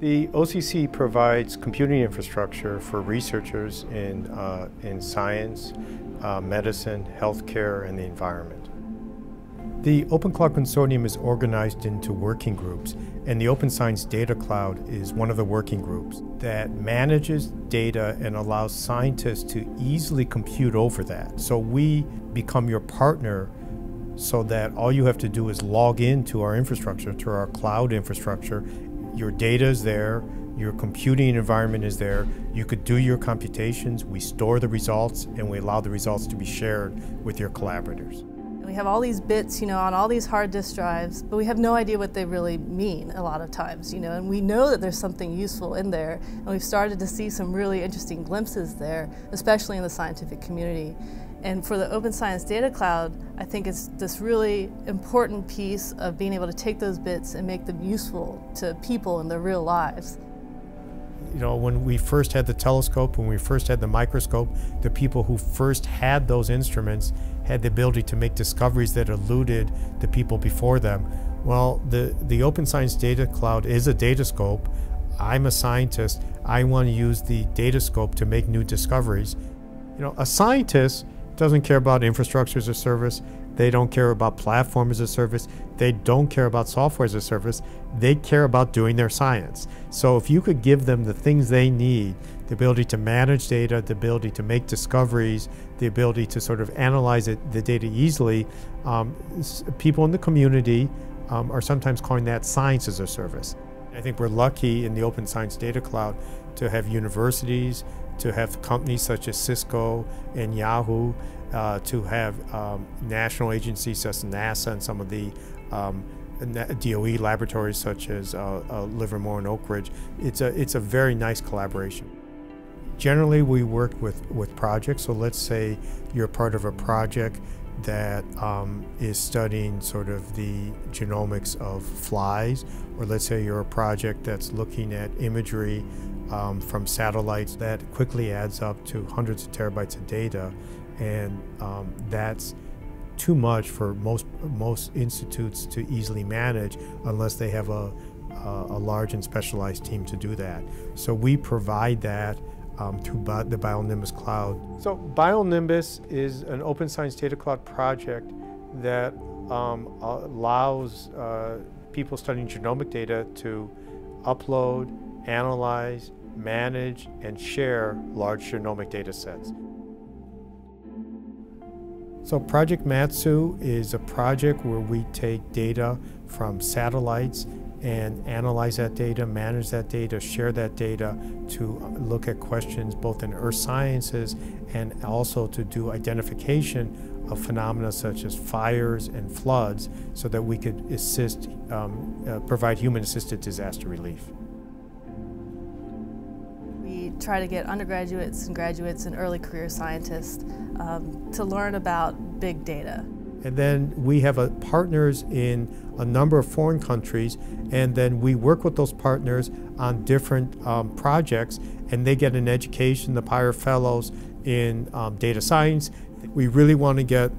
The OCC provides computing infrastructure for researchers in, uh, in science, uh, medicine, healthcare, and the environment. The Open Cloud Consortium is organized into working groups, and the Open Science Data Cloud is one of the working groups that manages data and allows scientists to easily compute over that. So we become your partner so that all you have to do is log into our infrastructure, to our cloud infrastructure. Your data is there, your computing environment is there. You could do your computations, we store the results, and we allow the results to be shared with your collaborators. We have all these bits, you know, on all these hard disk drives, but we have no idea what they really mean a lot of times, you know, and we know that there's something useful in there, and we've started to see some really interesting glimpses there, especially in the scientific community. And for the Open Science Data Cloud, I think it's this really important piece of being able to take those bits and make them useful to people in their real lives you know, when we first had the telescope, when we first had the microscope, the people who first had those instruments had the ability to make discoveries that eluded the people before them. Well, the, the Open Science Data Cloud is a datascope. I'm a scientist. I want to use the datascope to make new discoveries. You know, a scientist doesn't care about infrastructure as a service. They don't care about platform as a service. They don't care about software as a service. They care about doing their science. So if you could give them the things they need, the ability to manage data, the ability to make discoveries, the ability to sort of analyze it, the data easily, um, people in the community um, are sometimes calling that science as a service. I think we're lucky in the Open Science Data Cloud to have universities, to have companies such as Cisco and Yahoo uh, to have um, national agencies such as NASA and some of the um, DOE laboratories such as uh, uh, Livermore and Oak Ridge. It's a, it's a very nice collaboration. Generally, we work with, with projects. So let's say you're part of a project that um, is studying sort of the genomics of flies, or let's say you're a project that's looking at imagery um, from satellites that quickly adds up to hundreds of terabytes of data and um, that's too much for most most institutes to easily manage unless they have a, a, a large and specialized team to do that. So we provide that um, through the BioNimbus Cloud. So BioNimbus is an open science data cloud project that um, allows uh, people studying genomic data to upload, analyze, manage, and share large genomic data sets. So Project Matsu is a project where we take data from satellites and analyze that data, manage that data, share that data to look at questions both in earth sciences and also to do identification of phenomena such as fires and floods so that we could assist, um, uh, provide human-assisted disaster relief We try to get undergraduates and graduates and early career scientists um, to learn about big data. And then we have a, partners in a number of foreign countries, and then we work with those partners on different um, projects, and they get an education, the PIRE Fellows in um, data science. We really want to get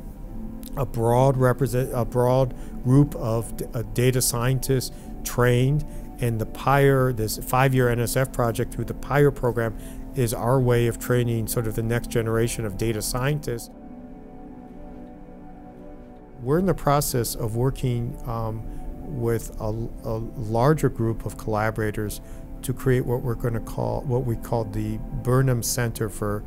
a broad represent a broad group of uh, data scientists trained and the PIRE, this five-year NSF project through the PIRE program, is our way of training sort of the next generation of data scientists. We're in the process of working um, with a, a, larger group of collaborators to create what we're going to call what we call the Burnham Center for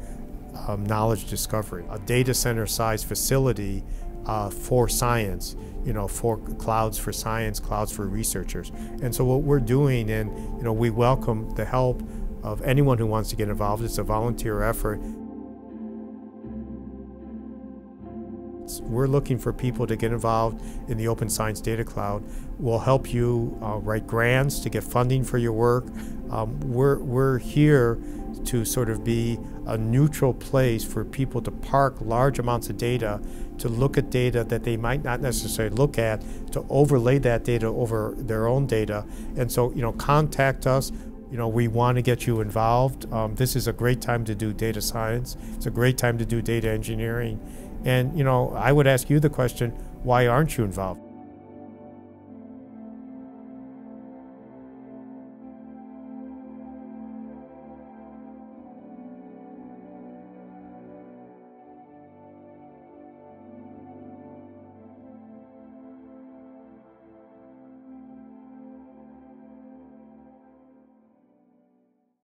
um, Knowledge Discovery, a data center sized facility uh, for science, you know, for clouds for science, clouds for researchers. And so what we're doing, and you know, we welcome the help of anyone who wants to get involved. It's a volunteer effort. We're looking for people to get involved in the Open Science Data Cloud. We'll help you uh, write grants to get funding for your work. Um, we're, we're here to sort of be a neutral place for people to park large amounts of data, to look at data that they might not necessarily look at, to overlay that data over their own data. And so, you know, contact us. You know, we want to get you involved. Um, this is a great time to do data science. It's a great time to do data engineering. And, you know, I would ask you the question, why aren't you involved?